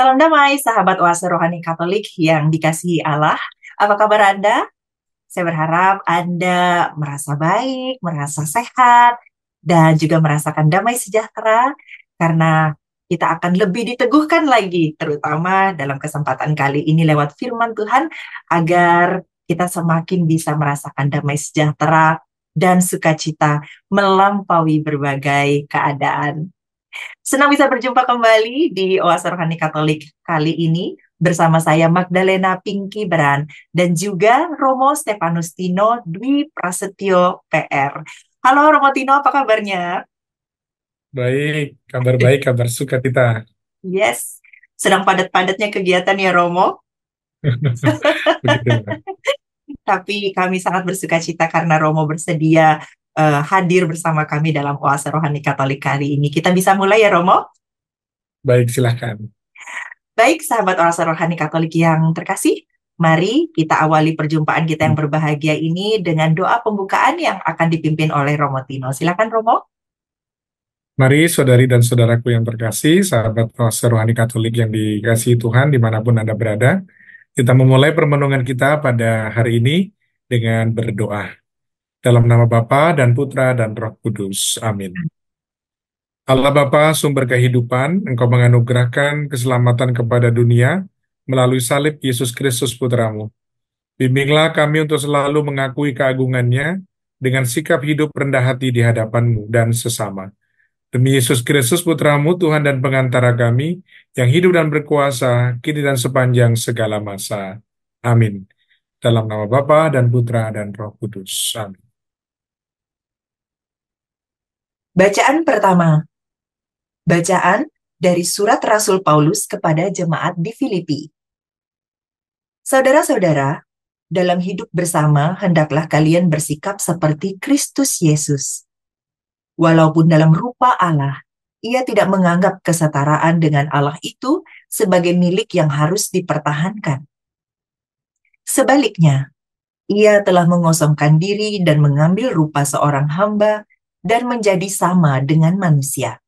Salam damai, sahabat oase rohani Katolik yang dikasihi Allah. Apa kabar Anda? Saya berharap Anda merasa baik, merasa sehat, dan juga merasakan damai sejahtera, karena kita akan lebih diteguhkan lagi, terutama dalam kesempatan kali ini lewat firman Tuhan, agar kita semakin bisa merasakan damai sejahtera dan sukacita melampaui berbagai keadaan. Senang bisa berjumpa kembali di Oase Rohani Katolik kali ini bersama saya Magdalena Pinky Beran dan juga Romo Stefanus Tino Dwi Prasetyo PR. Halo Romo Tino, apa kabarnya? Baik, kabar baik, kabar suka kita. Yes, sedang padat-padatnya kegiatan ya Romo. Tapi kami sangat bersuka cita karena Romo bersedia uh, hadir bersama kami dalam Oase Rohani Katolik kali ini. Kita bisa mulai ya Romo? Baik, silahkan. Baik, sahabat Oase Rohani Katolik yang terkasih, mari kita awali perjumpaan kita yang berbahagia ini dengan doa pembukaan yang akan dipimpin oleh Romo Tino. Silakan Romo. Mari saudari dan saudaraku yang terkasih, sahabat Oase Rohani Katolik yang dikasihi Tuhan di mana pun Anda berada, kita memulai permenungan kita pada hari ini dengan berdoa. Dalam nama Bapa dan Putra dan Roh Kudus. Amin. Allah Bapa, sumber kehidupan, Engkau menganugerahkan keselamatan kepada dunia melalui salib Yesus Kristus Putramu. Bimbinglah kami untuk selalu mengakui keagungannya dengan sikap hidup rendah hati di hadapanmu dan sesama. Demi Yesus Kristus Putramu, Tuhan dan pengantara kami, yang hidup dan berkuasa, kini dan sepanjang segala masa. Amin. Dalam nama Bapa dan Putra dan Roh Kudus. Amin. Bacaan pertama. Bacaan dari surat Rasul Paulus kepada jemaat di Filipi. Saudara-saudara, dalam hidup bersama hendaklah kalian bersikap seperti Kristus Yesus. Walaupun dalam rupa Allah, ia tidak menganggap kesetaraan dengan Allah itu sebagai milik yang harus dipertahankan. Sebaliknya, ia telah mengosongkan diri dan mengambil rupa seorang hamba dan menjadi sama dengan manusia.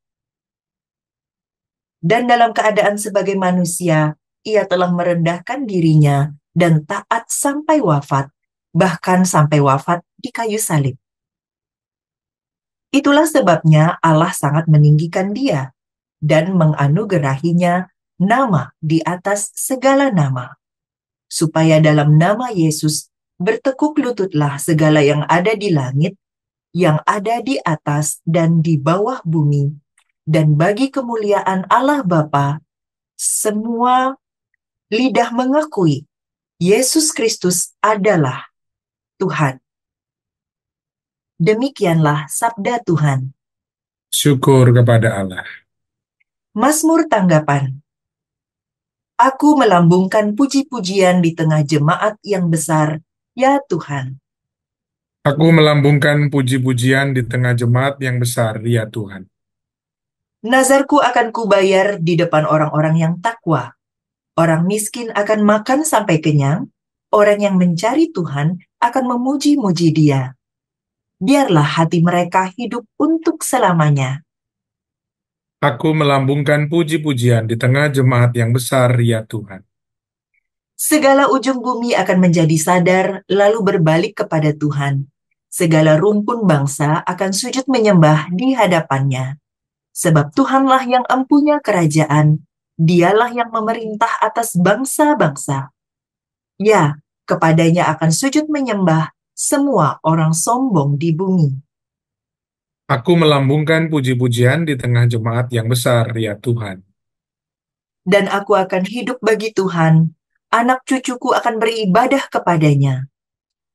Dan dalam keadaan sebagai manusia, ia telah merendahkan dirinya dan taat sampai wafat, bahkan sampai wafat di kayu salib. Itulah sebabnya Allah sangat meninggikan dia dan menganugerahinya nama di atas segala nama, supaya dalam nama Yesus bertekuk lututlah segala yang ada di langit yang ada di atas dan di bawah bumi, dan bagi kemuliaan Allah Bapa, semua lidah mengakui Yesus Kristus adalah Tuhan. Demikianlah sabda Tuhan. Syukur kepada Allah. Mazmur tanggapan. Aku melambungkan puji-pujian di tengah jemaat yang besar, ya Tuhan. Aku melambungkan puji-pujian di tengah jemaat yang besar, ya Tuhan. Nazarku akan kubayar di depan orang-orang yang takwa. Orang miskin akan makan sampai kenyang, orang yang mencari Tuhan akan memuji-muji dia. Biarlah hati mereka hidup untuk selamanya. Aku melambungkan puji-pujian di tengah jemaat yang besar, ya Tuhan. Segala ujung bumi akan menjadi sadar, lalu berbalik kepada Tuhan segala rumpun bangsa akan sujud menyembah di hadapannya. Sebab Tuhanlah yang empunya kerajaan, dialah yang memerintah atas bangsa-bangsa. Ya, kepadanya akan sujud menyembah semua orang sombong di bumi. Aku melambungkan puji-pujian di tengah jemaat yang besar, ya Tuhan. Dan aku akan hidup bagi Tuhan, anak cucuku akan beribadah kepadanya.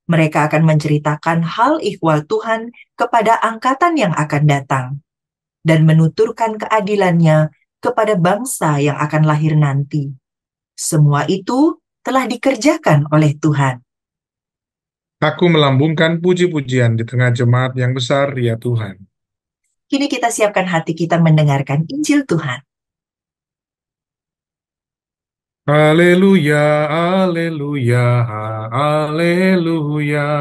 Mereka akan menceritakan hal ikhwal Tuhan kepada angkatan yang akan datang dan menuturkan keadilannya kepada bangsa yang akan lahir nanti. Semua itu telah dikerjakan oleh Tuhan. Aku melambungkan puji-pujian di tengah jemaat yang besar, ya Tuhan. Kini kita siapkan hati kita mendengarkan Injil Tuhan. Haleluya, haleluya, haleluya.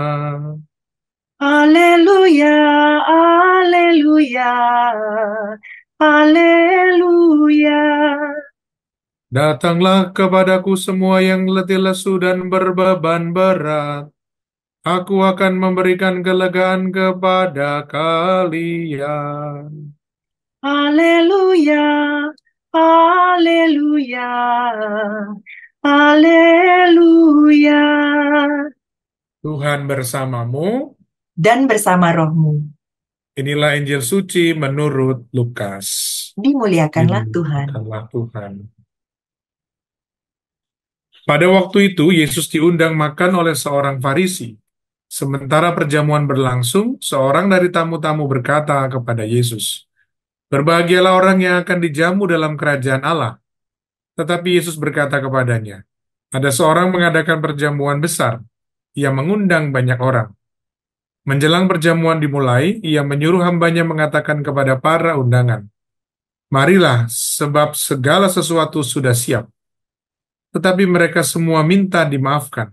Haleluya, haleluya, haleluya. Datanglah kepadaku semua yang letih lesu dan berbeban berat. Aku akan memberikan kelegaan kepada kalian. Haleluya, haleluya, haleluya. Tuhan bersamamu Dan bersama rohmu, Inilah Injil suci menurut Lukas. dimuliakanlah Tuhan. Dimuliakanlah Tuhan. Pada waktu itu Yesus diundang makan oleh seorang Farisi. Sementara perjamuan berlangsung, seorang dari tamu-tamu berkata kepada Yesus, "Berbahagialah orang yang akan dijamu dalam kerajaan Allah." Tetapi Yesus berkata kepadanya, "Ada seorang mengadakan perjamuan besar. Ia mengundang banyak orang. Menjelang perjamuan dimulai, ia menyuruh hambanya mengatakan kepada para undangan, Marilah, sebab segala sesuatu sudah siap. Tetapi mereka semua minta dimaafkan.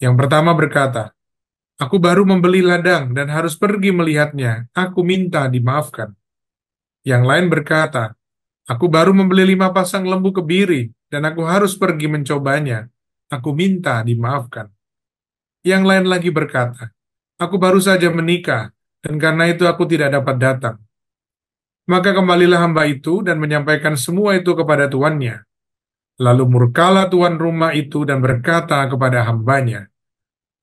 Yang pertama berkata, Aku baru membeli ladang dan harus pergi melihatnya. Aku minta dimaafkan. Yang lain berkata, Aku baru membeli lima pasang lembu kebiri dan aku harus pergi mencobanya. Aku minta dimaafkan. Yang lain lagi berkata, Aku baru saja menikah, dan karena itu aku tidak dapat datang. Maka kembalilah hamba itu dan menyampaikan semua itu kepada tuannya. Lalu murkalah tuan rumah itu dan berkata kepada hambanya,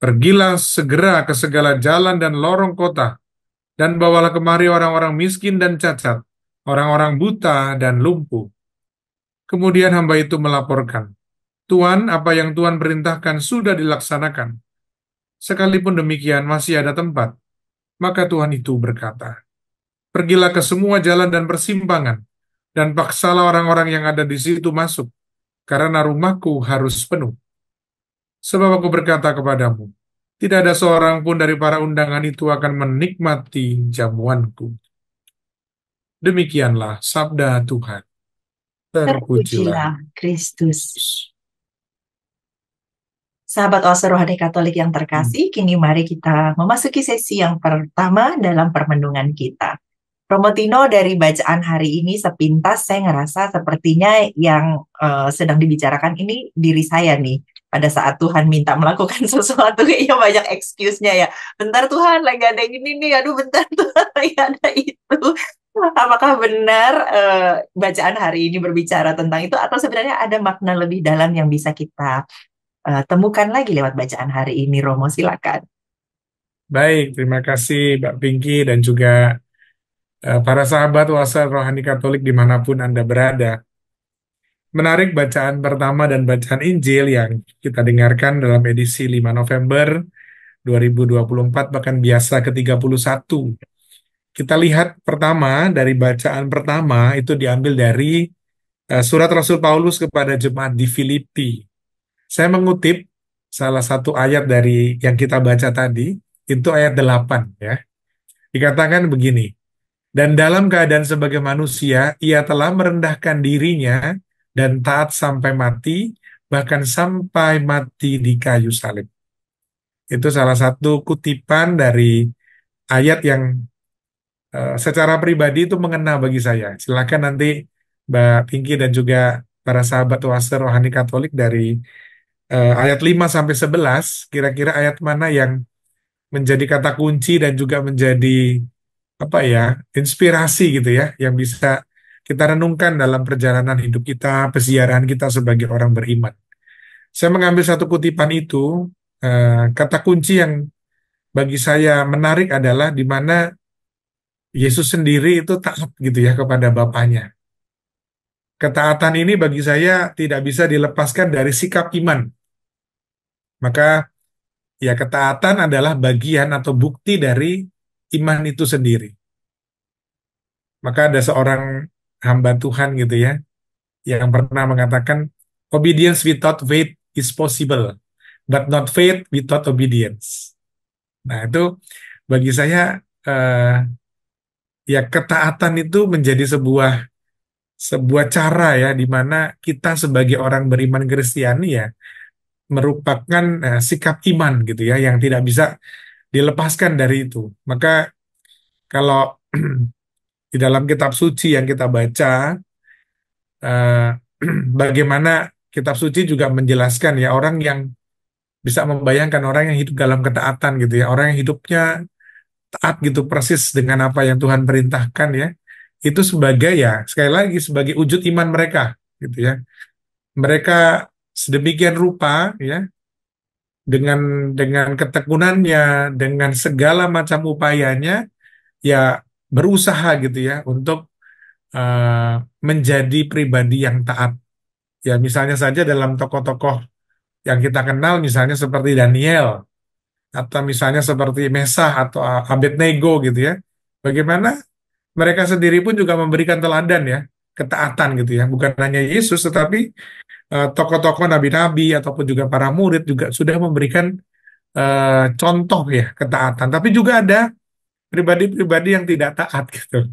Pergilah segera ke segala jalan dan lorong kota, dan bawalah kemari orang-orang miskin dan cacat, orang-orang buta dan lumpuh. Kemudian hamba itu melaporkan, Tuan, apa yang Tuhan perintahkan sudah dilaksanakan. Sekalipun demikian masih ada tempat. Maka Tuhan itu berkata, Pergilah ke semua jalan dan persimpangan, dan paksalah orang-orang yang ada di situ masuk, karena rumahku harus penuh. Sebab aku berkata kepadamu, tidak ada seorang pun dari para undangan itu akan menikmati jamuanku. Demikianlah sabda Tuhan. Terpujilah Kristus. Sahabat Oase Rohani Katolik yang terkasih, kini mari kita memasuki sesi yang pertama dalam permenungan kita. Romotino dari bacaan hari ini sepintas saya ngerasa sepertinya yang eh, sedang dibicarakan ini diri saya nih. Pada saat Tuhan minta melakukan sesuatu, kayaknya banyak excuse-nya ya. Bentar Tuhan, lagi ada yang ini nih, aduh bentar Tuhan, lagi ada itu. Apakah benar eh, bacaan hari ini berbicara tentang itu atau sebenarnya ada makna lebih dalam yang bisa kita eh, temukan lagi lewat bacaan hari ini Romo silakan. Baik, terima kasih Mbak Pinky dan juga eh, para sahabat wasa rohani Katolik di mana pun Anda berada. Menarik bacaan pertama dan bacaan Injil yang kita dengarkan dalam edisi 5 November 2024 bahkan biasa ke-31. Kita lihat pertama dari bacaan pertama itu diambil dari eh, surat Rasul Paulus kepada jemaat di Filipi. Saya mengutip salah satu ayat dari yang kita baca tadi, itu ayat 8 ya. Dikatakan begini, dan dalam keadaan sebagai manusia, ia telah merendahkan dirinya dan taat sampai mati, bahkan sampai mati di kayu salib. Itu salah satu kutipan dari ayat yang uh, secara pribadi itu mengena bagi saya. Silakan nanti Mbak Pinky dan juga para sahabat waser rohani Katolik dari uh, ayat 5 sampai 11, kira-kira ayat mana yang menjadi kata kunci dan juga menjadi apa ya, inspirasi gitu ya, yang bisa kita renungkan dalam perjalanan hidup kita, pesiaran kita sebagai orang beriman. Saya mengambil satu kutipan itu, uh, kata kunci yang bagi saya menarik adalah di mana Yesus sendiri itu taat gitu ya kepada Bapaknya. Ketaatan ini bagi saya tidak bisa dilepaskan dari sikap iman. Maka ya ketaatan adalah bagian atau bukti dari iman itu sendiri. Maka ada seorang hamba Tuhan gitu ya, yang pernah mengatakan, obedience without faith is possible, but not faith without obedience. Nah itu bagi saya eh, ya ketaatan itu menjadi sebuah sebuah cara ya di mana kita sebagai orang beriman Kristiani ya merupakan uh, sikap iman gitu ya yang tidak bisa dilepaskan dari itu. Maka kalau di dalam kitab suci yang kita baca uh, bagaimana kitab suci juga menjelaskan ya orang yang bisa membayangkan orang yang hidup dalam ketaatan gitu ya, orang yang hidupnya taat gitu persis dengan apa yang Tuhan perintahkan ya. Itu sebagai ya sekali lagi sebagai wujud iman mereka gitu ya. Mereka sedemikian rupa ya dengan dengan ketekunannya, dengan segala macam upayanya ya berusaha gitu ya untuk uh, menjadi pribadi yang taat. Ya misalnya saja dalam tokoh-tokoh yang kita kenal misalnya seperti Daniel atau misalnya seperti Mesah atau Abednego gitu ya. Bagaimana mereka sendiri pun juga memberikan teladan ya, ketaatan gitu ya. Bukan hanya Yesus tetapi uh, tokoh-tokoh nabi-nabi ataupun juga para murid juga sudah memberikan uh, contoh ya ketaatan. Tapi juga ada pribadi-pribadi yang tidak taat gitu.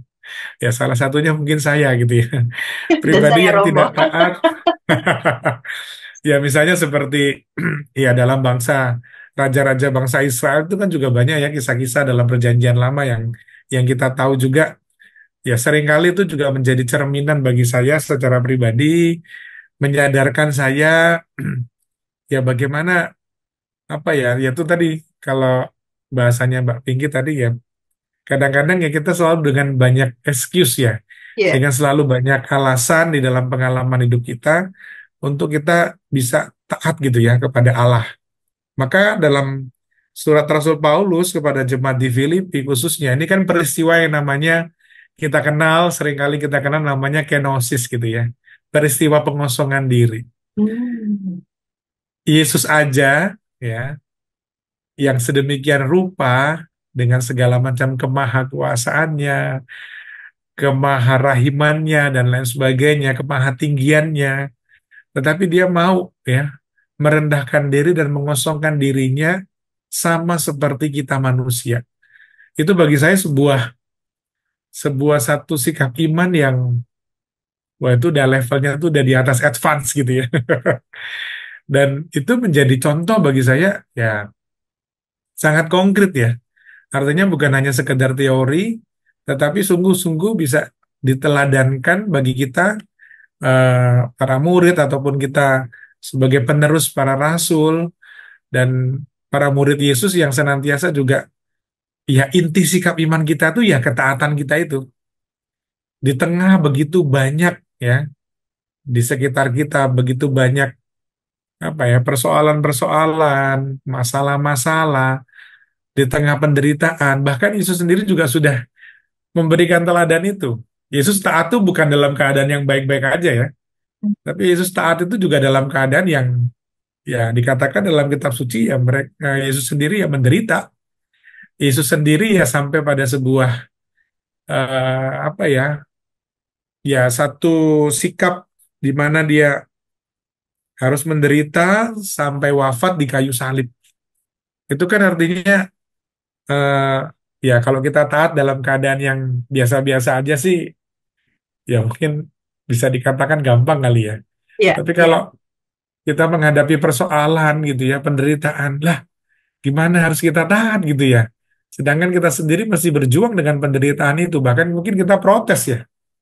Ya salah satunya mungkin saya gitu ya. Pribadi yang Romo. tidak taat. ya misalnya seperti ya dalam bangsa raja-raja bangsa Israel itu kan juga banyak ya kisah-kisah dalam perjanjian lama yang yang kita tahu juga ya sering kali itu juga menjadi cerminan bagi saya secara pribadi menyadarkan saya ya bagaimana apa ya ya itu tadi kalau bahasanya Mbak Pinky tadi ya kadang-kadang ya kita selalu dengan banyak excuse ya, yeah. dengan selalu banyak alasan di dalam pengalaman hidup kita untuk kita bisa taat gitu ya kepada Allah. Maka dalam surat Rasul Paulus kepada jemaat di Filipi khususnya ini kan peristiwa yang namanya kita kenal sering kali kita kenal namanya kenosis gitu ya, peristiwa pengosongan diri. Hmm. Yesus aja ya yang sedemikian rupa dengan segala macam kemahakuasaannya, kemaharahimannya dan lain sebagainya, kemahatinggiannya. Tetapi dia mau ya merendahkan diri dan mengosongkan dirinya sama seperti kita manusia. Itu bagi saya sebuah sebuah satu sikap iman yang wah itu udah levelnya tuh udah di atas advance gitu ya. dan itu menjadi contoh bagi saya ya sangat konkret ya Artinya bukan hanya sekedar teori, tetapi sungguh-sungguh bisa diteladankan bagi kita uh, para murid ataupun kita sebagai penerus para rasul dan para murid Yesus yang senantiasa juga ya inti sikap iman kita tuh ya ketaatan kita itu di tengah begitu banyak ya di sekitar kita begitu banyak apa ya persoalan-persoalan masalah-masalah di tengah penderitaan. Bahkan Yesus sendiri juga sudah memberikan teladan itu. Yesus taat itu bukan dalam keadaan yang baik-baik aja ya. Tapi Yesus taat itu juga dalam keadaan yang ya dikatakan dalam kitab suci ya mereka Yesus sendiri ya menderita. Yesus sendiri ya sampai pada sebuah uh, apa ya ya satu sikap di mana dia harus menderita sampai wafat di kayu salib. Itu kan artinya uh, ya kalau kita taat dalam keadaan yang biasa-biasa aja sih, ya mungkin bisa dikatakan gampang kali ya. Yeah, Tapi kalau yeah. kita menghadapi persoalan gitu ya, penderitaan, lah gimana harus kita taat gitu ya. Sedangkan kita sendiri masih berjuang dengan penderitaan itu, bahkan mungkin kita protes ya.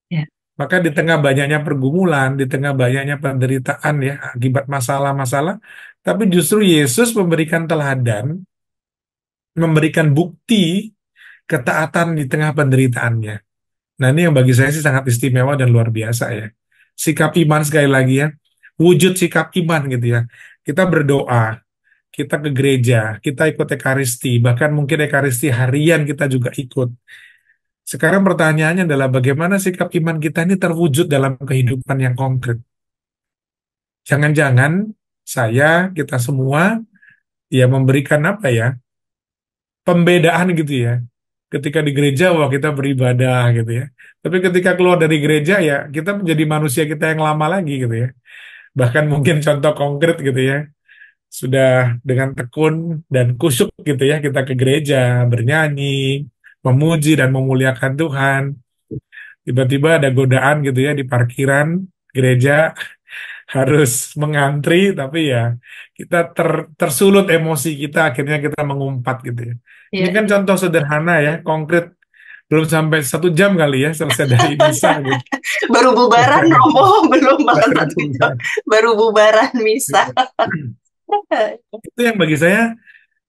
Yeah. Maka di tengah banyaknya pergumulan, di tengah banyaknya penderitaan ya, akibat masalah-masalah, tapi justru Yesus memberikan teladan memberikan bukti ketaatan di tengah penderitaannya. Nah ini yang bagi saya sih sangat istimewa dan luar biasa ya. Sikap iman sekali lagi ya, wujud sikap iman gitu ya. Kita berdoa, kita ke gereja, kita ikut ekaristi, bahkan mungkin ekaristi harian kita juga ikut. Sekarang pertanyaannya adalah bagaimana sikap iman kita ini terwujud dalam kehidupan yang konkret. Jangan-jangan saya, kita semua, ya memberikan apa ya, pembedaan gitu ya. Ketika di gereja, wah kita beribadah gitu ya. Tapi ketika keluar dari gereja ya kita menjadi manusia kita yang lama lagi gitu ya. Bahkan mungkin contoh konkret gitu ya. Sudah dengan tekun dan kusuk gitu ya kita ke gereja, bernyanyi, memuji dan memuliakan Tuhan. Tiba-tiba ada godaan gitu ya di parkiran gereja harus mengantri tapi ya kita ter, tersulut emosi kita akhirnya kita mengumpat gitu ya. Yeah. Ini kan contoh sederhana ya, konkret belum sampai satu jam kali ya selesai dari misa gitu. Baru bubaran Romo, belum makan Baru satu jam. Baru bubaran misa. Itu yang bagi saya,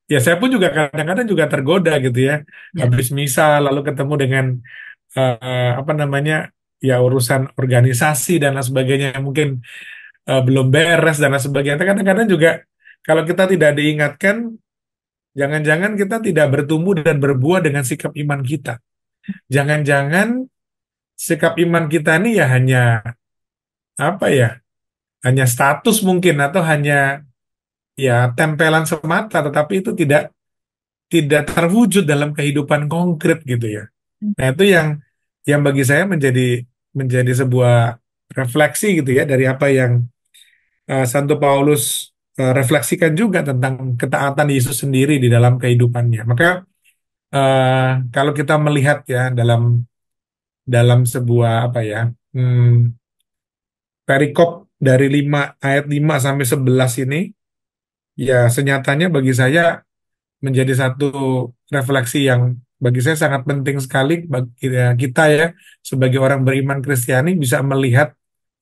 ya saya pun juga kadang-kadang juga tergoda gitu ya. Ya. Habis misa lalu ketemu dengan eh, apa namanya ya urusan organisasi dan lain sebagainya mungkin eh, belum beres dan lain sebagainya. Kadang-kadang juga kalau kita tidak diingatkan, jangan-jangan kita tidak bertumbuh dan berbuah dengan sikap iman kita. Jangan-jangan sikap iman kita ini ya hanya apa ya? Hanya status mungkin atau hanya ya tempelan semata, tetapi itu tidak tidak terwujud dalam kehidupan konkret gitu ya. Nah itu yang yang bagi saya menjadi menjadi sebuah refleksi gitu ya dari apa yang eh, Santo Paulus eh, refleksikan juga tentang ketaatan Yesus sendiri di dalam kehidupannya. Maka eh, kalau kita melihat ya dalam dalam sebuah apa ya hmm, perikop dari 5 ayat 5 sampai 11 ini ya senyatanya bagi saya menjadi satu refleksi yang bagi saya sangat penting sekali bagi kita ya sebagai orang beriman Kristiani bisa melihat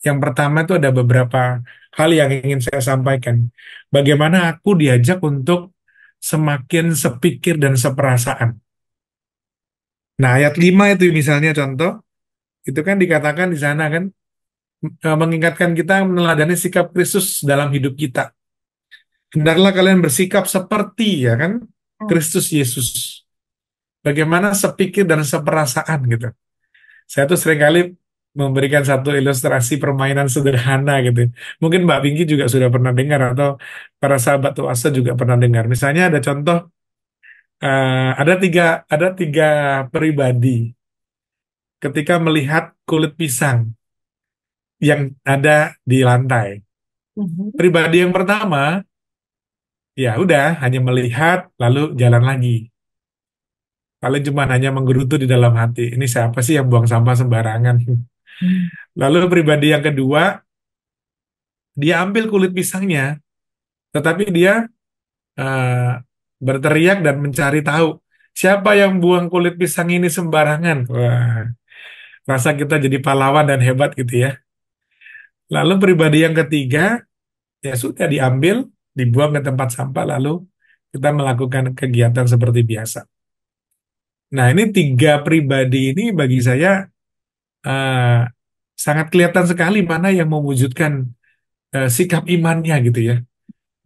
yang pertama itu ada beberapa hal yang ingin saya sampaikan. Bagaimana aku diajak untuk semakin sepikir dan seperasaan. Nah, ayat 5 itu misalnya contoh, itu kan dikatakan di sana kan eh, mengingatkan kita meneladani sikap Kristus dalam hidup kita. Hendaklah kalian bersikap seperti ya kan Kristus Yesus. Bagaimana sepikir dan seperasaan gitu. Saya tuh sering kali memberikan satu ilustrasi permainan sederhana gitu. Mungkin Mbak Pinky juga sudah pernah dengar atau para sahabat tuasa juga pernah dengar. Misalnya ada contoh eh, ada tiga ada tiga pribadi ketika melihat kulit pisang yang ada di lantai. Mhm. Pribadi yang pertama ya udah hanya melihat lalu jalan lagi. Paling cuma hanya menggerutu di dalam hati. Ini siapa sih yang buang sampah sembarangan? Lalu pribadi yang kedua, dia ambil kulit pisangnya, tetapi dia eh, berteriak dan mencari tahu siapa yang buang kulit pisang ini sembarangan. Wah, rasa kita jadi pahlawan dan hebat gitu ya. Lalu pribadi yang ketiga, ya sudah diambil, dibuang ke tempat sampah, lalu kita melakukan kegiatan seperti biasa. Nah, ini tiga pribadi ini bagi saya eh, sangat kelihatan sekali mana yang mewujudkan eh, sikap imannya gitu ya.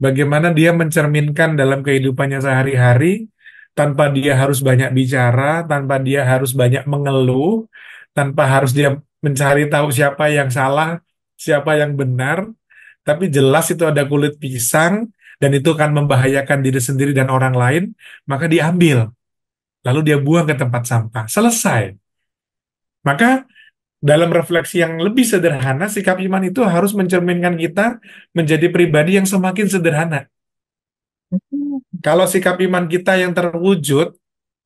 Bagaimana dia mencerminkan dalam kehidupannya sehari-hari tanpa dia harus banyak bicara, tanpa dia harus banyak mengeluh, tanpa harus dia mencari tahu siapa yang salah, siapa yang benar, tapi jelas itu ada kulit pisang dan itu akan membahayakan diri sendiri dan orang lain, maka diambil. Lalu dia buang ke tempat sampah. Selesai. Maka dalam refleksi yang lebih sederhana, sikap iman itu harus mencerminkan kita menjadi pribadi yang semakin sederhana. Kalau sikap iman kita yang terwujud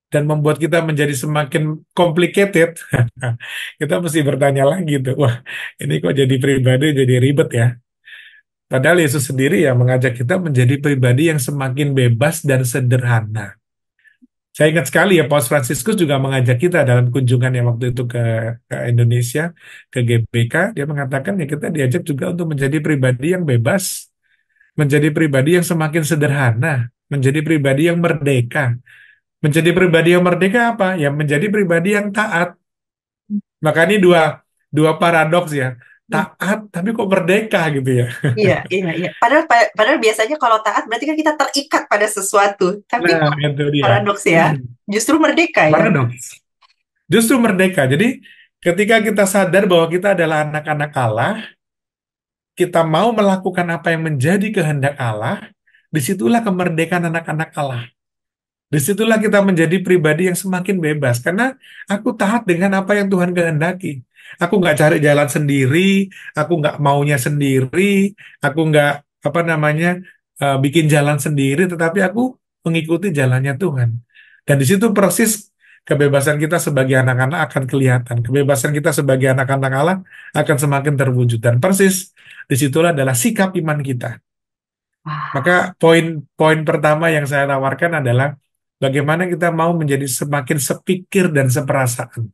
dan membuat kita menjadi semakin complicated, kita mesti bertanya lagi tuh, wah ini kok jadi pribadi jadi ribet ya. Padahal Yesus sendiri yang mengajak kita menjadi pribadi yang semakin bebas dan sederhana. Saya ingat sekali ya, Paus Fransiskus juga mengajak kita dalam kunjungan yang waktu itu ke, ke Indonesia, ke GBK, dia mengatakan ya kita diajak juga untuk menjadi pribadi yang bebas, menjadi pribadi yang semakin sederhana, menjadi pribadi yang merdeka. Menjadi pribadi yang merdeka apa? Ya menjadi pribadi yang taat. Maka ini dua dua paradoks ya. Taat tapi kok merdeka gitu ya. Iya, iya, iya. Padahal padahal biasanya kalau taat berarti kan kita terikat pada sesuatu. Tapi Nah, kok itu dia. paradoks ya. Justru merdeka ya. Paradoks. Justru merdeka. Jadi ketika kita sadar bahwa kita adalah anak-anak Allah, kita mau melakukan apa yang menjadi kehendak Allah, di situlah kemerdekaan anak-anak Allah. Di situlah kita menjadi pribadi yang semakin bebas. Karena aku taat dengan apa yang Tuhan kehendaki. Aku nggak cari jalan sendiri, aku nggak maunya sendiri, aku nggak apa namanya uh, bikin jalan sendiri, tetapi aku mengikuti jalannya Tuhan. Dan di situ persis kebebasan kita sebagai anak-anak akan kelihatan. Kebebasan kita sebagai anak-anak Allah akan semakin terwujud. Dan persis di situlah adalah sikap iman kita. Maka poin-poin pertama yang saya tawarkan adalah bagaimana kita mau menjadi semakin sepikir dan seperasaan.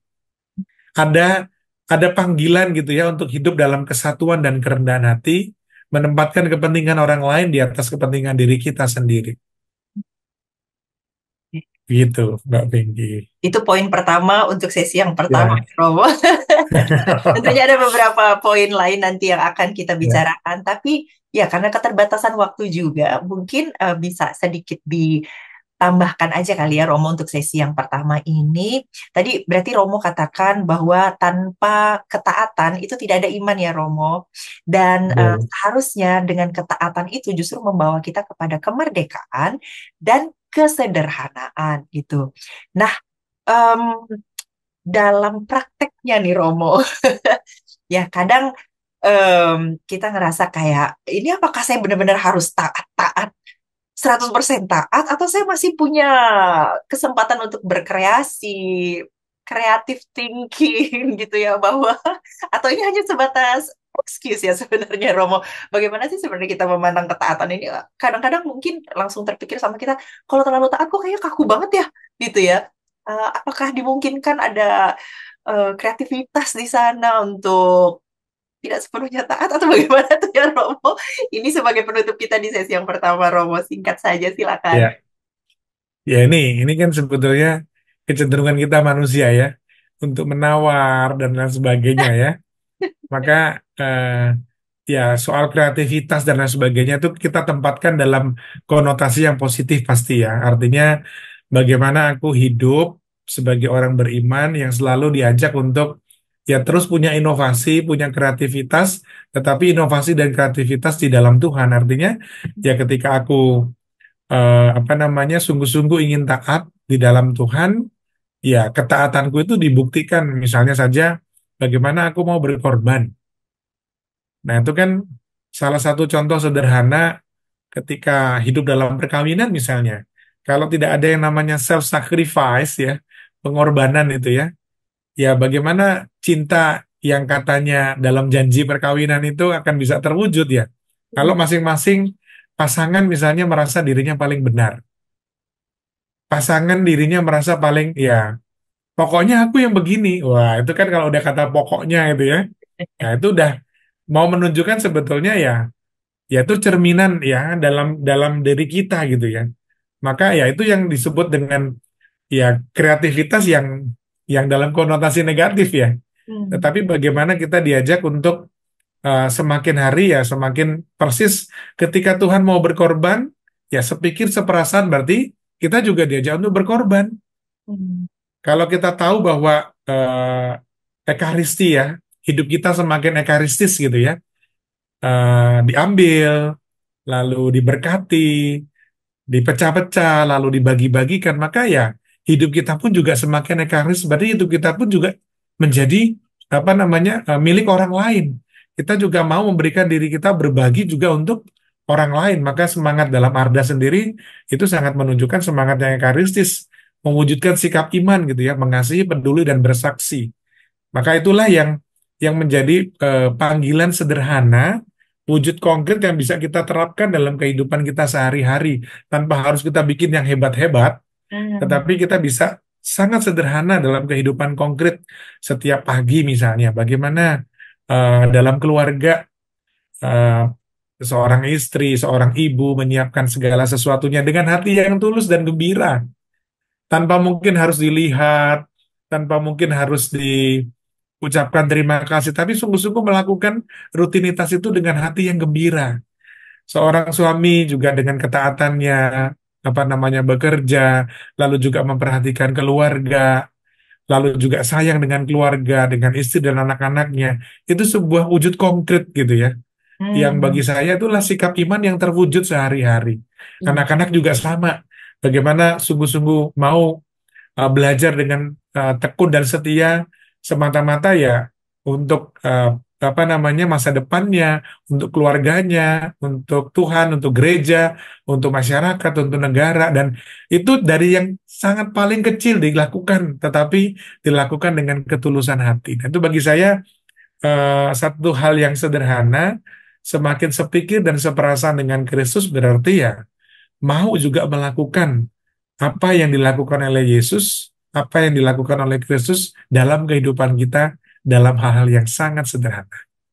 Ada ada panggilan gitu ya untuk hidup dalam kesatuan dan kerendahan hati, menempatkan kepentingan orang lain di atas kepentingan diri kita sendiri. Gitu, Mbak Pinky. Itu poin pertama untuk sesi yang pertama, ya. Romo. Tentunya ada beberapa poin lain nanti yang akan kita ya. bicarakan, ya. tapi ya karena keterbatasan waktu juga, mungkin uh, bisa sedikit ditambahkan aja kali ya Romo untuk sesi yang pertama ini. Tadi berarti Romo katakan bahwa tanpa ketaatan itu tidak ada iman ya Romo. Dan uh, harusnya dengan ketaatan itu justru membawa kita kepada kemerdekaan dan kesederhanaan gitu. Nah, um, dalam prakteknya nih Romo, ya kadang um, kita ngerasa kayak ini apakah saya benar-benar harus taat-taat 100% taat atau saya masih punya kesempatan untuk berkreasi, kreatif thinking gitu ya bahwa atau ini hanya sebatas excuse ya sebenarnya Romo. Bagaimana sih sebenarnya kita memandang ketaatan ini? Kadang-kadang mungkin langsung terpikir sama kita, kalau terlalu taat kok kayaknya kaku banget ya, gitu ya. Uh, apakah dimungkinkan ada uh, kreativitas di sana untuk tidak sepenuhnya taat atau bagaimana tuh ya Romo? Ini sebagai penutup kita di sesi yang pertama Romo, singkat saja silakan. Ya, ya ini ini kan sebetulnya kecenderungan kita manusia ya untuk menawar dan lain sebagainya ya. Maka eh, ya soal kreativitas dan lain sebagainya itu kita tempatkan dalam konotasi yang positif pasti ya. Artinya bagaimana aku hidup sebagai orang beriman yang selalu diajak untuk ya terus punya inovasi, punya kreativitas, tetapi inovasi dan kreativitas di dalam Tuhan. Artinya ya ketika aku eh, apa namanya sungguh-sungguh ingin taat di dalam Tuhan, ya ketaatanku itu dibuktikan misalnya saja bagaimana aku mau berkorban. Nah, itu kan salah satu contoh sederhana ketika hidup dalam perkawinan misalnya. Kalau tidak ada yang namanya self sacrifice ya, pengorbanan itu ya. Ya bagaimana cinta yang katanya dalam janji perkawinan itu akan bisa terwujud ya. Kalau masing-masing pasangan misalnya merasa dirinya paling benar. Pasangan dirinya merasa paling ya pokoknya aku yang begini. Wah, itu kan kalau udah kata pokoknya itu ya. Nah, itu udah mau menunjukkan sebetulnya ya ya itu cerminan ya dalam dalam diri kita gitu ya. Maka ya itu yang disebut dengan ya kreativitas yang yang dalam konotasi negatif ya. Hmm. Tetapi bagaimana kita diajak untuk uh, semakin hari ya semakin persis ketika Tuhan mau berkorban ya sepikir seperasaan berarti kita juga diajak untuk berkorban. Hmm. Kalau kita tahu bahwa uh, ekaristi ya hidup kita semakin ekaristis gitu ya, uh, diambil, lalu diberkati, dipecah-pecah, lalu dibagi-bagikan, maka ya hidup kita pun juga semakin ekaristis. Berarti hidup kita pun juga menjadi apa namanya uh, milik orang lain. Kita juga mau memberikan diri kita berbagi juga untuk orang lain. Maka semangat dalam Arda sendiri itu sangat menunjukkan semangat yang ekaristis, mewujudkan sikap iman gitu ya, mengasihi, peduli dan bersaksi. Maka itulah yang yang menjadi uh, panggilan sederhana, wujud konkret yang bisa kita terapkan dalam kehidupan kita sehari-hari tanpa harus kita bikin yang hebat-hebat, hmm. tetapi kita bisa sangat sederhana dalam kehidupan konkret setiap pagi misalnya. Bagaimana uh, dalam keluarga uh, seorang istri, seorang ibu menyiapkan segala sesuatunya dengan hati yang tulus dan gembira, tanpa mungkin harus dilihat, tanpa mungkin harus di ucapkan terima kasih, tapi sungguh-sungguh melakukan rutinitas itu dengan hati yang gembira. Seorang suami juga dengan ketaatannya, apa namanya bekerja, lalu juga memperhatikan keluarga, lalu juga sayang dengan keluarga, dengan istri dan anak-anaknya, itu sebuah wujud konkret gitu ya. Hmm. Yang bagi saya itulah sikap iman yang terwujud sehari-hari. Hmm. Anak-anak juga sama. Bagaimana sungguh-sungguh mau uh, belajar dengan uh, tekun dan setia semata-mata ya untuk uh, apa namanya masa depannya, untuk keluarganya, untuk Tuhan, untuk gereja, untuk masyarakat, untuk negara dan itu dari yang sangat paling kecil dilakukan tetapi dilakukan dengan ketulusan hati. Dan itu bagi saya uh, satu hal yang sederhana, semakin sepikir dan seperasaan dengan Kristus berarti ya mau juga melakukan apa yang dilakukan oleh Yesus, apa yang dilakukan oleh Kristus dalam kehidupan kita dalam hal-hal yang sangat sederhana.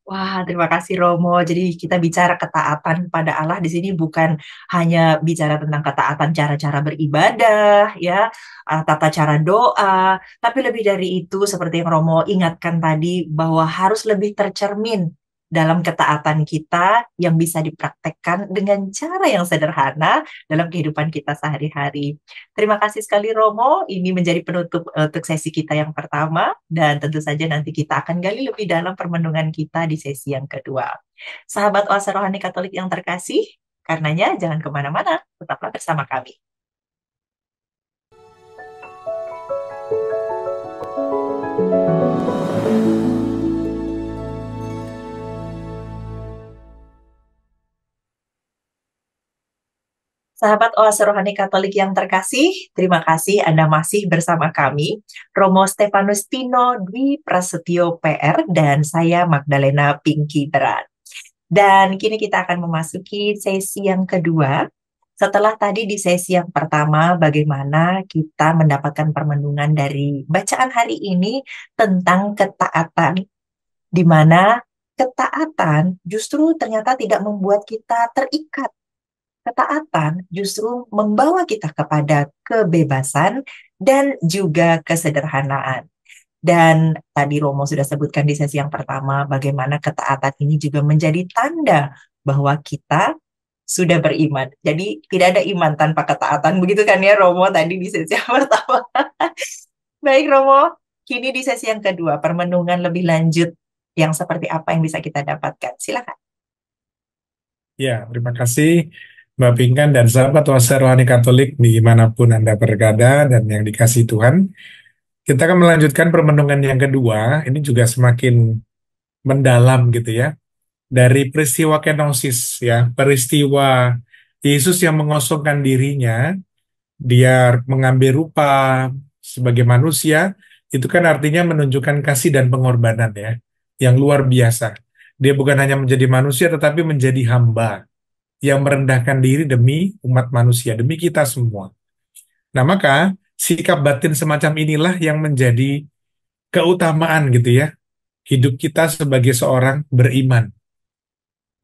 Wah, terima kasih Romo. Jadi kita bicara ketaatan pada Allah di sini bukan hanya bicara tentang ketaatan cara-cara beribadah, ya, tata cara doa, tapi lebih dari itu seperti yang Romo ingatkan tadi bahwa harus lebih tercermin dalam ketaatan kita yang bisa dipraktekkan dengan cara yang sederhana dalam kehidupan kita sehari-hari. Terima kasih sekali Romo, ini menjadi penutup eh, untuk sesi kita yang pertama dan tentu saja nanti kita akan gali lebih dalam permenungan kita di sesi yang kedua. Sahabat Oase Rohani Katolik yang terkasih, karenanya jangan ke mana-mana, tetaplah bersama kami. Sahabat Oase Rohani Katolik yang terkasih, terima kasih Anda masih bersama kami, Romo Stefanus Tino Dwi Prasetyo PR, dan saya Magdalena Pinky Berat. Dan kini kita akan memasuki sesi yang kedua. Setelah tadi di sesi yang pertama, bagaimana kita mendapatkan permenungan dari bacaan hari ini tentang ketaatan, di mana ketaatan justru ternyata tidak membuat kita terikat ketaatan justru membawa kita kepada kebebasan dan juga kesederhanaan. Dan tadi Romo sudah sebutkan di sesi yang pertama bagaimana ketaatan ini juga menjadi tanda bahwa kita sudah beriman. Jadi tidak ada iman tanpa ketaatan. Begitu kan ya Romo tadi di sesi yang pertama. Baik Romo, kini di sesi yang kedua permenungan lebih lanjut yang seperti apa yang bisa kita dapatkan. Silakan. Ya, terima kasih. Mbak Pinkan dan sahabat wasa rohani Katolik di mana pun Anda berada dan yang dikasih Tuhan. Kita akan melanjutkan permenungan yang kedua, ini juga semakin mendalam gitu ya. Dari peristiwa kenosis ya, peristiwa Yesus yang mengosongkan dirinya, dia mengambil rupa sebagai manusia, itu kan artinya menunjukkan kasih dan pengorbanan ya, yang luar biasa. Dia bukan hanya menjadi manusia tetapi menjadi hamba yang merendahkan diri demi umat manusia, demi kita semua. Nah, maka sikap batin semacam inilah yang menjadi keutamaan gitu ya, hidup kita sebagai seorang beriman.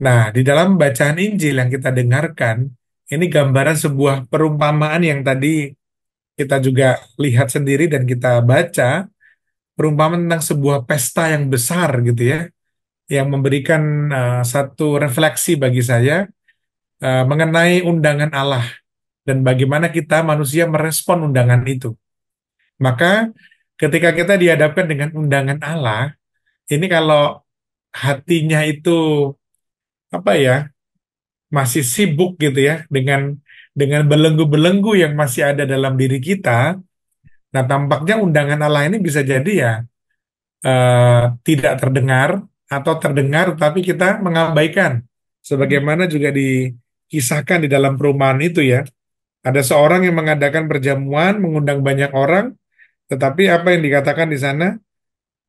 Nah, di dalam bacaan Injil yang kita dengarkan, ini gambaran sebuah perumpamaan yang tadi kita juga lihat sendiri dan kita baca, perumpamaan tentang sebuah pesta yang besar gitu ya, yang memberikan uh, satu refleksi bagi saya uh, mengenai undangan Allah dan bagaimana kita manusia merespon undangan itu. Maka ketika kita dihadapkan dengan undangan Allah, ini kalau hatinya itu apa ya masih sibuk gitu ya dengan dengan belenggu-belenggu yang masih ada dalam diri kita, nah tampaknya undangan Allah ini bisa jadi ya uh, tidak terdengar atau terdengar tapi kita mengabaikan sebagaimana juga di kisahkan di dalam perumahan itu ya. Ada seorang yang mengadakan perjamuan, mengundang banyak orang, tetapi apa yang dikatakan di sana?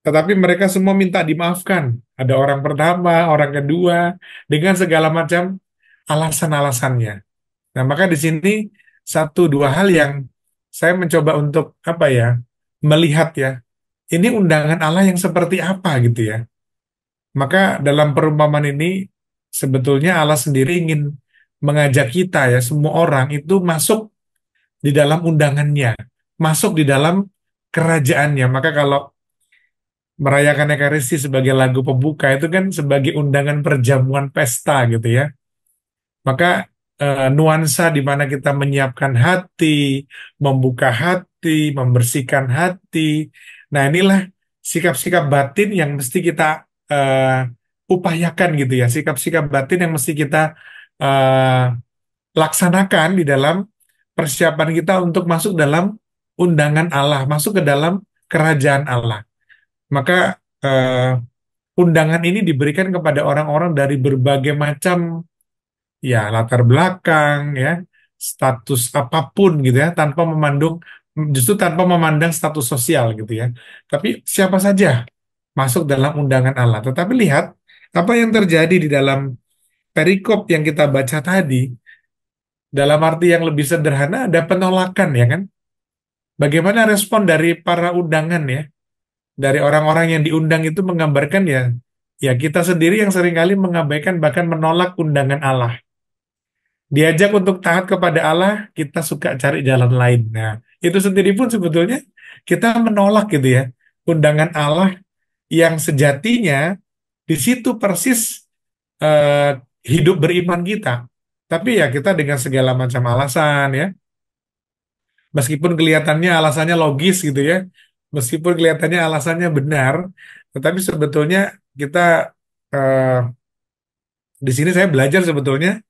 Tetapi mereka semua minta dimaafkan. Ada orang pertama, orang kedua, dengan segala macam alasan-alasannya. Nah, maka di sini satu dua hal yang saya mencoba untuk apa ya melihat ya ini undangan Allah yang seperti apa gitu ya. Maka dalam perumpamaan ini sebetulnya Allah sendiri ingin mengajak kita ya semua orang itu masuk di dalam undangannya, masuk di dalam kerajaannya. Maka kalau merayakan Ekaristi sebagai lagu pembuka itu kan sebagai undangan perjamuan pesta gitu ya. Maka eh, nuansa di mana kita menyiapkan hati, membuka hati, membersihkan hati. Nah inilah sikap-sikap batin yang mesti kita eh, upayakan gitu ya, sikap-sikap batin yang mesti kita uh, laksanakan di dalam persiapan kita untuk masuk dalam undangan Allah, masuk ke dalam kerajaan Allah. Maka uh, undangan ini diberikan kepada orang-orang dari berbagai macam ya latar belakang ya, status apa pun gitu ya, tanpa memandang justru tanpa memandang status sosial gitu ya. Tapi siapa saja masuk dalam undangan Allah. Tetapi lihat apa yang terjadi di dalam perikop yang kita baca tadi, dalam arti yang lebih sederhana ada penolakan ya kan? Bagaimana respon dari para undangan ya? Dari orang-orang yang diundang itu menggambarkan ya, ya kita sendiri yang sering kali mengabaikan bahkan menolak undangan Allah. Diajak untuk taat kepada Allah, kita suka cari jalan lain. Nah, itu sendiri pun sebetulnya kita menolak gitu ya. Undangan Allah yang sejatinya di situ persis uh, hidup beriman kita. Tapi ya kita dengan segala macam alasan ya. Meskipun kelihatannya alasannya logis gitu ya. Meskipun kelihatannya alasannya benar, tetapi sebetulnya kita uh, di sini saya belajar sebetulnya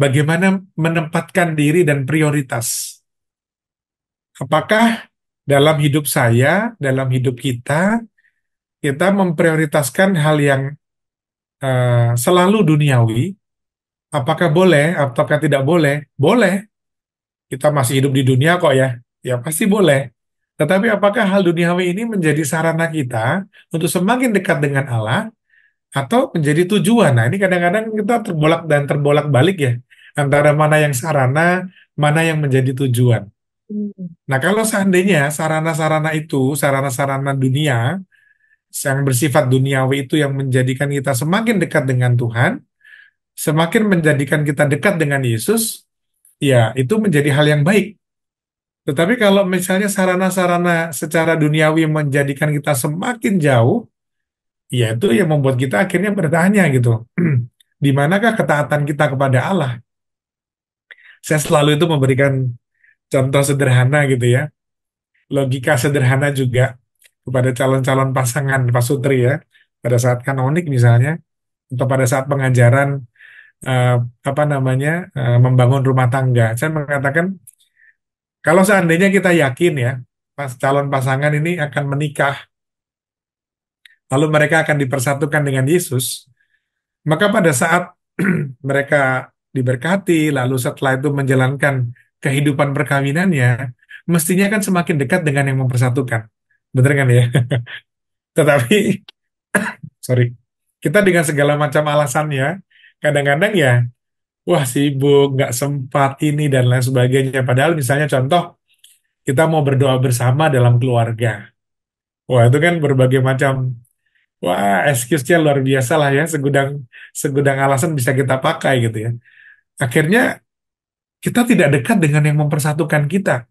bagaimana menempatkan diri dan prioritas. Apakah dalam hidup saya, dalam hidup kita, kita memprioritaskan hal yang uh, selalu duniawi, apakah boleh, apakah tidak boleh? Boleh. Kita masih hidup di dunia kok ya. Ya pasti boleh. Tetapi apakah hal duniawi ini menjadi sarana kita untuk semakin dekat dengan Allah atau menjadi tujuan? Nah, ini kadang-kadang kita terbolak dan terbolak-balik ya antara mana yang sarana, mana yang menjadi tujuan. Hmm. Nah, kalau seandainya sarana-sarana itu, sarana-sarana dunia yang bersifat duniawi itu yang menjadikan kita semakin dekat dengan Tuhan, semakin menjadikan kita dekat dengan Yesus, ya itu menjadi hal yang baik. Tetapi kalau misalnya sarana-sarana secara duniawi menjadikan kita semakin jauh, ya itu yang membuat kita akhirnya bertanya gitu, di manakah ketaatan kita kepada Allah? Saya selalu itu memberikan contoh sederhana gitu ya, logika sederhana juga kepada calon-calon pasangan Pak Sutri ya, pada saat kanonik misalnya, atau pada saat pengajaran uh, apa namanya uh, membangun rumah tangga. Saya mengatakan kalau seandainya kita yakin ya, pas calon pasangan ini akan menikah, lalu mereka akan dipersatukan dengan Yesus, maka pada saat mereka diberkati, lalu setelah itu menjalankan kehidupan perkawinannya, mestinya kan semakin dekat dengan yang mempersatukan. Bener kan ya? Tetapi, sorry, kita dengan segala macam alasannya, kadang-kadang ya, wah sibuk, nggak sempat ini dan lain sebagainya. Padahal misalnya contoh, kita mau berdoa bersama dalam keluarga. Wah itu kan berbagai macam, wah excuse-nya luar biasa lah ya, segudang segudang alasan bisa kita pakai gitu ya. Akhirnya kita tidak dekat dengan yang mempersatukan kita.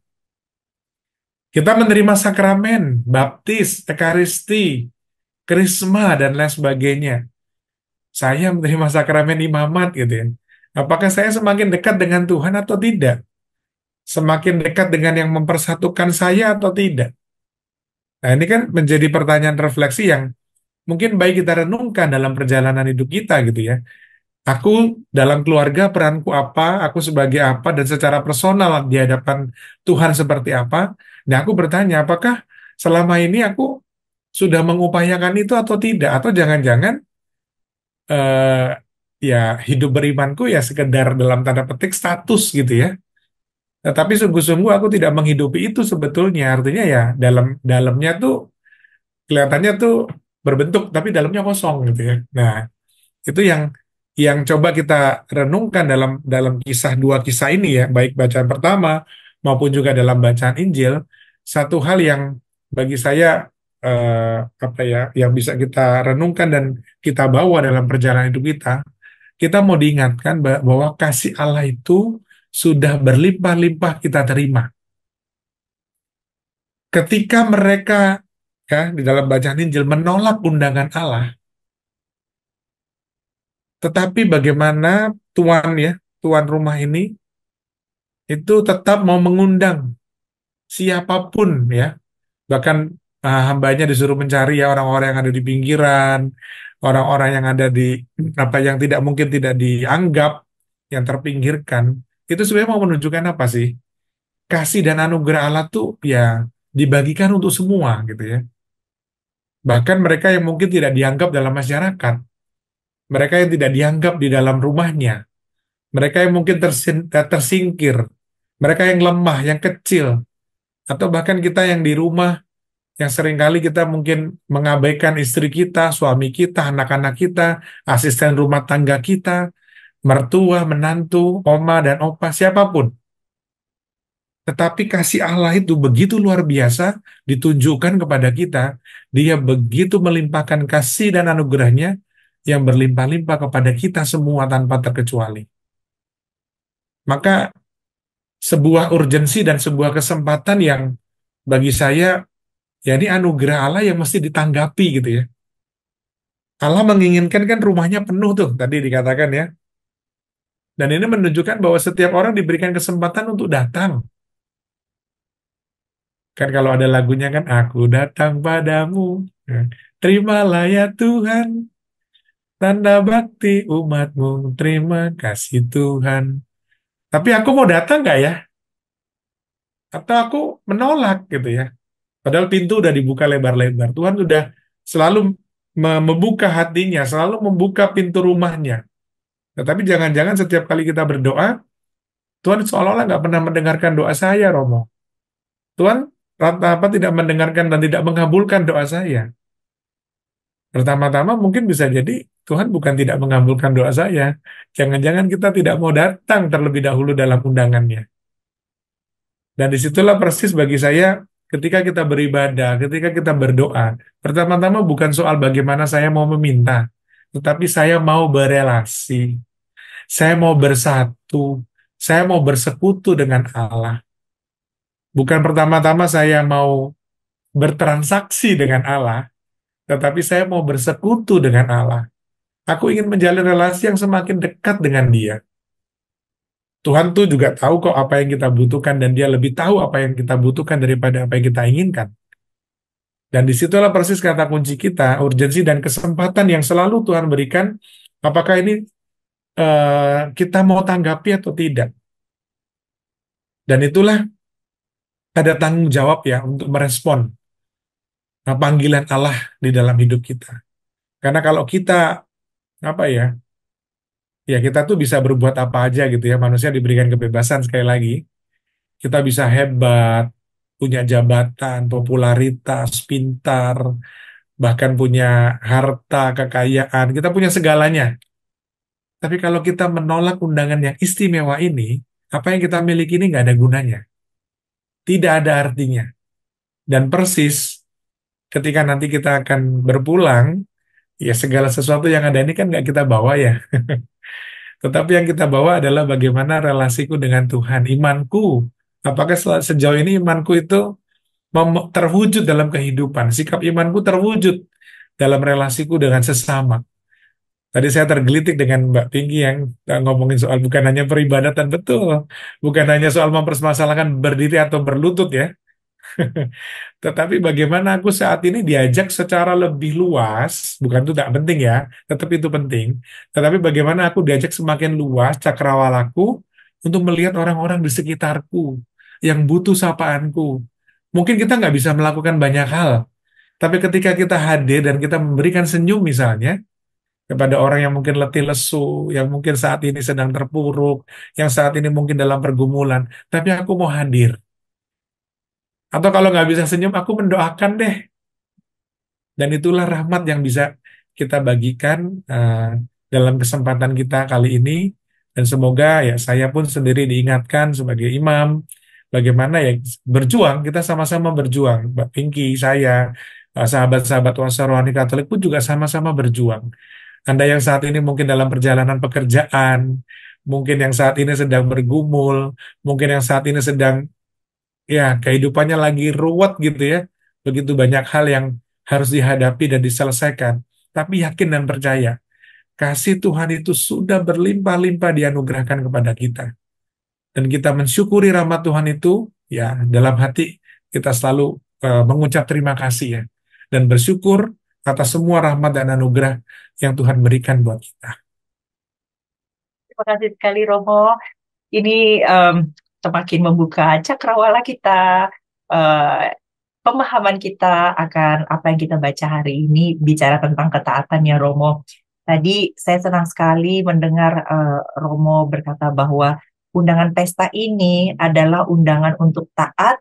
Kita menerima sakramen, baptis, ekaristi, krisma, dan lain sebagainya. Saya menerima sakramen imamat gitu ya. Apakah saya semakin dekat dengan Tuhan atau tidak? Semakin dekat dengan yang mempersatukan saya atau tidak? Nah ini kan menjadi pertanyaan refleksi yang mungkin baik kita renungkan dalam perjalanan hidup kita gitu ya. Aku dalam keluarga peranku apa, aku sebagai apa, dan secara personal di hadapan Tuhan seperti apa, Nah, aku bertanya, apakah selama ini aku sudah mengupayakan itu atau tidak? Atau jangan-jangan uh, ya hidup berimanku ya sekedar dalam tanda petik status gitu ya. Tetapi sungguh-sungguh aku tidak menghidupi itu sebetulnya. Artinya ya dalam dalamnya tuh kelihatannya tuh berbentuk tapi dalamnya kosong gitu ya. Nah, itu yang yang coba kita renungkan dalam dalam kisah dua kisah ini ya, baik bacaan pertama maupun juga dalam bacaan Injil, satu hal yang bagi saya eh, apa ya, yang bisa kita renungkan dan kita bawa dalam perjalanan hidup kita, kita mau diingatkan bahwa kasih Allah itu sudah berlimpah-limpah kita terima. Ketika mereka ya di dalam bacaan Injil menolak undangan Allah, tetapi bagaimana tuan ya, tuan rumah ini itu tetap mau mengundang siapa pun ya, bahkan uh, hambanya disuruh mencari ya orang-orang yang ada di pinggiran, orang-orang yang ada di apa yang tidak mungkin tidak dianggap, yang terpinggirkan, itu sebenarnya mau menunjukkan apa sih? Kasih dan anugerah Allah tuh ya dibagikan untuk semua gitu ya. Bahkan mereka yang mungkin tidak dianggap dalam masyarakat, mereka yang tidak dianggap di dalam rumahnya, mereka yang mungkin tersingkir, mereka yang lemah, yang kecil, atau bahkan kita yang di rumah, yang sering kali kita mungkin mengabaikan istri kita, suami kita, anak-anak kita, asisten rumah tangga kita, mertua, menantu, oma, dan opa, siapa pun. Tetapi kasih Allah itu begitu luar biasa ditunjukkan kepada kita. Dia begitu melimpahkan kasih dan anugerahnya yang berlimpah-limpah kepada kita semua tanpa terkecuali. Maka sebuah urgensi dan sebuah kesempatan yang bagi saya ya ini anugerah Allah yang mesti ditanggapi gitu ya. Allah menginginkan kan rumahnya penuh tuh tadi dikatakan ya. Dan ini menunjukkan bahwa setiap orang diberikan kesempatan untuk datang. Kan kalau ada lagunya kan, Aku datang padamu, ya. terimalah ya Tuhan, tanda bakti umatmu, terima kasih Tuhan. Tapi aku mau datang nggak ya? Atau aku menolak gitu ya? Padahal pintu udah dibuka lebar-lebar. Tuhan sudah selalu membuka hatinya, selalu membuka pintu rumahnya. Tetapi jangan-jangan setiap kali kita berdoa, Tuhan seolah-olah nggak pernah mendengarkan doa saya, Romo. Tuhan rata apa tidak mendengarkan dan tidak mengabulkan doa saya. Pertama-tama mungkin bisa jadi Tuhan bukan tidak mengabulkan doa saya. Jangan-jangan kita tidak mau datang terlebih dahulu dalam undangannya. Dan di situlah persis bagi saya ketika kita beribadah, ketika kita berdoa. Pertama-tama bukan soal bagaimana saya mau meminta, tetapi saya mau berelasi. Saya mau bersatu. Saya mau bersekutu dengan Allah. Bukan pertama-tama saya mau bertransaksi dengan Allah, tetapi saya mau bersekutu dengan Allah. Aku ingin menjalin relasi yang semakin dekat dengan Dia. Tuhan tuh juga tahu kok apa yang kita butuhkan dan Dia lebih tahu apa yang kita butuhkan daripada apa yang kita inginkan. Dan di situlah persis kata kunci kita, urgensi dan kesempatan yang selalu Tuhan berikan. Apakah ini uh, kita mau tanggapi atau tidak? Dan itulah ada tanggung jawab ya untuk merespon nah, panggilan Allah di dalam hidup kita. Karena kalau kita apa ya, ya kita tuh bisa berbuat apa aja gitu ya. Manusia diberikan kebebasan sekali lagi. Kita bisa hebat, punya jabatan, popularitas, pintar, bahkan punya harta, kekayaan. Kita punya segalanya. Tapi kalau kita menolak undangan yang istimewa ini, apa yang kita miliki ini nggak ada gunanya tidak ada artinya. Dan persis ketika nanti kita akan berpulang, ya segala sesuatu yang ada ini kan nggak kita bawa ya. Tetapi yang kita bawa adalah bagaimana relasiku dengan Tuhan, imanku. Apakah sejauh ini imanku itu terwujud dalam kehidupan, sikap imanku terwujud dalam relasiku dengan sesama. Tadi saya tergelitik dengan Mbak Pinky yang ngomongin soal bukan hanya peribadatan, betul. Bukan hanya soal mempermasalahkan berdiri atau berlutut ya. Tetapi bagaimana aku saat ini diajak secara lebih luas, bukan itu tak penting ya, tetapi itu penting. Tetapi bagaimana aku diajak semakin luas cakrawalaku untuk melihat orang-orang di sekitarku yang butuh sapaanku. Mungkin kita nggak bisa melakukan banyak hal, tapi ketika kita hadir dan kita memberikan senyum misalnya, kepada orang yang mungkin letih lesu, yang mungkin saat ini sedang terpuruk, yang saat ini mungkin dalam pergumulan, tapi aku mau hadir. Atau kalau nggak bisa senyum, aku mendoakan deh. Dan itulah rahmat yang bisa kita bagikan uh, dalam kesempatan kita kali ini. Dan semoga ya saya pun sendiri diingatkan sebagai imam, bagaimana ya berjuang, kita sama-sama berjuang. Mbak Pinky, saya, eh, sahabat-sahabat Wasarwani Katolik pun juga sama-sama berjuang anda yang saat ini mungkin dalam perjalanan pekerjaan, mungkin yang saat ini sedang bergumul, mungkin yang saat ini sedang ya kehidupannya lagi ruwet gitu ya. Begitu banyak hal yang harus dihadapi dan diselesaikan. Tapi yakin dan percaya, kasih Tuhan itu sudah berlimpah-limpah dianugerahkan kepada kita. Dan kita mensyukuri rahmat Tuhan itu, ya dalam hati kita selalu uh, mengucap terima kasih ya. Dan bersyukur atas semua rahmat dan anugerah yang Tuhan berikan buat kita. Terima kasih sekali Romo. Ini um, semakin membuka cakrawala kita, uh, pemahaman kita akan apa yang kita baca hari ini bicara tentang ketaatan ya Romo. Tadi saya senang sekali mendengar uh, Romo berkata bahwa undangan pesta ini adalah undangan untuk taat,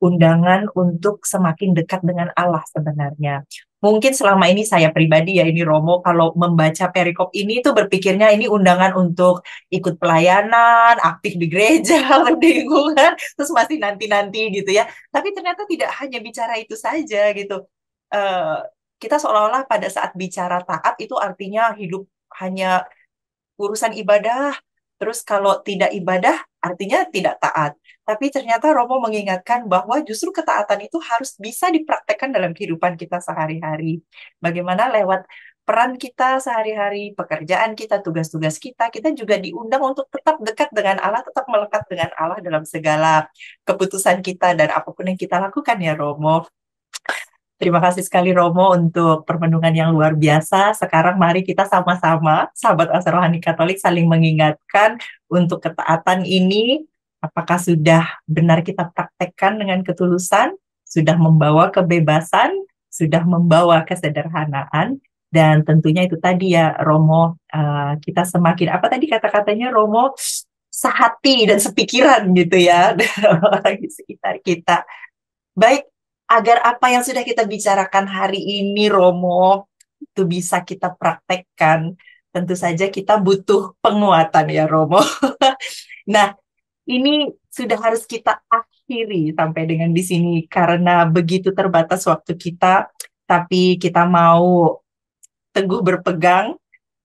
undangan untuk semakin dekat dengan Allah sebenarnya mungkin selama ini saya pribadi ya ini Romo kalau membaca perikop ini tuh berpikirnya ini undangan untuk ikut pelayanan, aktif di gereja, lingkungan, terus masih nanti-nanti gitu ya. Tapi ternyata tidak hanya bicara itu saja gitu. Uh, kita seolah-olah pada saat bicara taat itu artinya hidup hanya urusan ibadah. Terus kalau tidak ibadah artinya tidak taat. Tapi ternyata Romo mengingatkan bahwa justru ketaatan itu harus bisa dipraktekkan dalam kehidupan kita sehari-hari. Bagaimana lewat peran kita sehari-hari, pekerjaan kita, tugas-tugas kita, kita juga diundang untuk tetap dekat dengan Allah, tetap melekat dengan Allah dalam segala keputusan kita dan apa pun yang kita lakukan ya Romo. Terima kasih sekali Romo untuk permenungan yang luar biasa. Sekarang mari kita sama-sama, sahabat asal rohani Katolik, saling mengingatkan untuk ketaatan ini Apakah sudah benar kita praktekkan dengan ketulusan, sudah membawa kebebasan, sudah membawa kesederhanaan, dan tentunya itu tadi ya Romo, uh, kita semakin apa tadi kata-katanya Romo sehati dan sepikiran gitu ya orang di sekitar kita. Baik, agar apa yang sudah kita bicarakan hari ini Romo itu bisa kita praktekkan, tentu saja kita butuh penguatan ya Romo. nah, ini sudah harus kita akhiri sampai dengan di sini. Karena begitu terbatas waktu kita, tapi kita mau teguh berpegang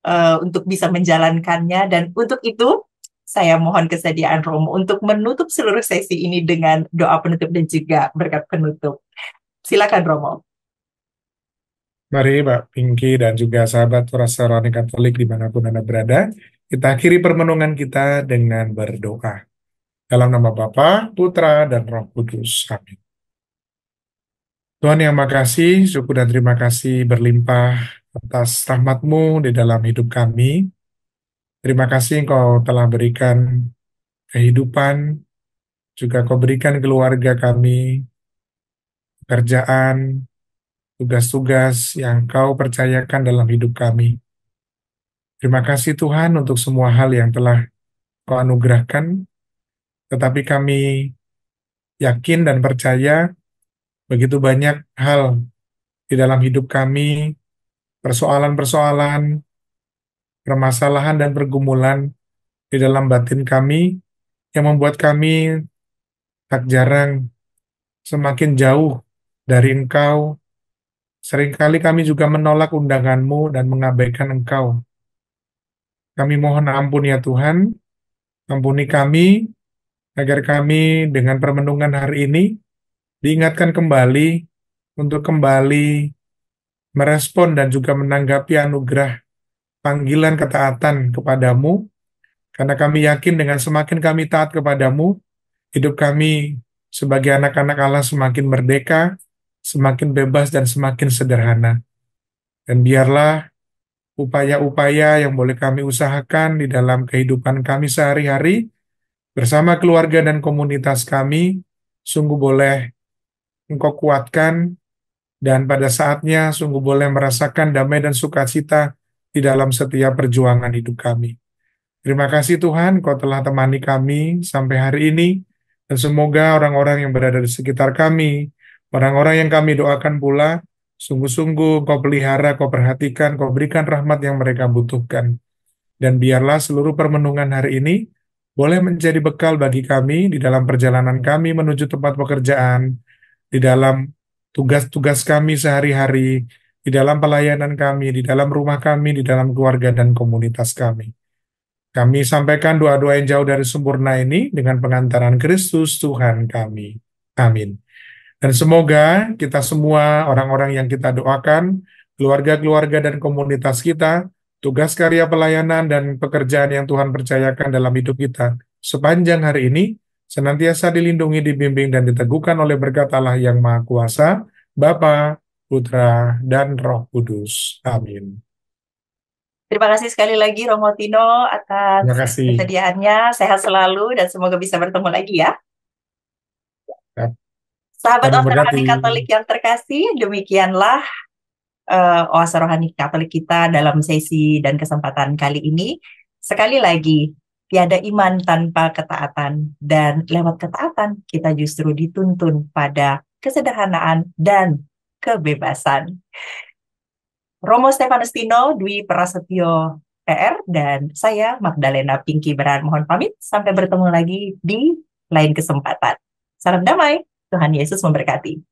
uh, untuk bisa menjalankannya. Dan untuk itu saya mohon kesediaan Romo untuk menutup seluruh sesi ini dengan doa penutup dan juga berkat penutup. Silakan Romo. Mari Mbak Pinky dan juga sahabat Rasa Rohani Katolik di mana pun Anda berada, kita akhiri permenungan kita dengan berdoa. Dalam nama Bapa, Putra, dan Roh Kudus. Amin. Tuhan yang makasih, syukur dan terima kasih berlimpah atas rahmatmu di dalam hidup kami. Terima kasih Engkau telah berikan kehidupan, juga Kau berikan keluarga kami, pekerjaan, tugas-tugas yang Kau percayakan dalam hidup kami. Terima kasih Tuhan untuk semua hal yang telah Kau anugerahkan tetapi kami yakin dan percaya begitu banyak hal di dalam hidup kami, persoalan-persoalan, permasalahan dan pergumulan di dalam batin kami yang membuat kami tak jarang semakin jauh dari Engkau. Seringkali kami juga menolak undanganmu dan mengabaikan Engkau. Kami mohon ampun ya Tuhan, ampuni kami agar kami dengan permenungan hari ini diingatkan kembali untuk kembali merespon dan juga menanggapi anugerah panggilan ketaatan kepadamu, karena kami yakin dengan semakin kami taat kepadamu, hidup kami sebagai anak-anak Allah semakin merdeka, semakin bebas, dan semakin sederhana. Dan biarlah upaya-upaya yang boleh kami usahakan di dalam kehidupan kami sehari-hari, Bersama keluarga dan komunitas kami, sungguh boleh Engkau kuatkan, dan pada saatnya sungguh boleh merasakan damai dan sukacita di dalam setiap perjuangan hidup kami. Terima kasih Tuhan, Kau telah temani kami sampai hari ini, dan semoga orang-orang yang berada di sekitar kami, orang-orang yang kami doakan pula, sungguh-sungguh Kau pelihara, Kau perhatikan, Kau berikan rahmat yang mereka butuhkan. Dan biarlah seluruh permenungan hari ini boleh menjadi bekal bagi kami di dalam perjalanan kami menuju tempat pekerjaan, di dalam tugas-tugas kami sehari-hari, di dalam pelayanan kami, di dalam rumah kami, di dalam keluarga dan komunitas kami. Kami sampaikan doa-doa yang jauh dari sempurna ini dengan pengantaran Kristus Tuhan kami. Amin. Dan semoga kita semua, orang-orang yang kita doakan, keluarga-keluarga dan komunitas kita, tugas karya pelayanan dan pekerjaan yang Tuhan percayakan dalam hidup kita sepanjang hari ini senantiasa dilindungi, dibimbing, dan diteguhkan oleh berkat Allah yang Maha Kuasa, Bapa, Putra, dan Roh Kudus. Amin. Terima kasih sekali lagi Romo Tino atas kesediaannya. Sehat selalu dan semoga bisa bertemu lagi ya. ya. Sahabat Ortodoksi Katolik yang terkasih, demikianlah uh, oase rohani Katolik kita dalam sesi dan kesempatan kali ini. Sekali lagi, tiada iman tanpa ketaatan dan lewat ketaatan kita justru dituntun pada kesederhanaan dan kebebasan. Romo Stefanustino, Dwi Prasetyo PR, dan saya Magdalena Pinky Beran mohon pamit. Sampai bertemu lagi di lain kesempatan. Salam damai, Tuhan Yesus memberkati.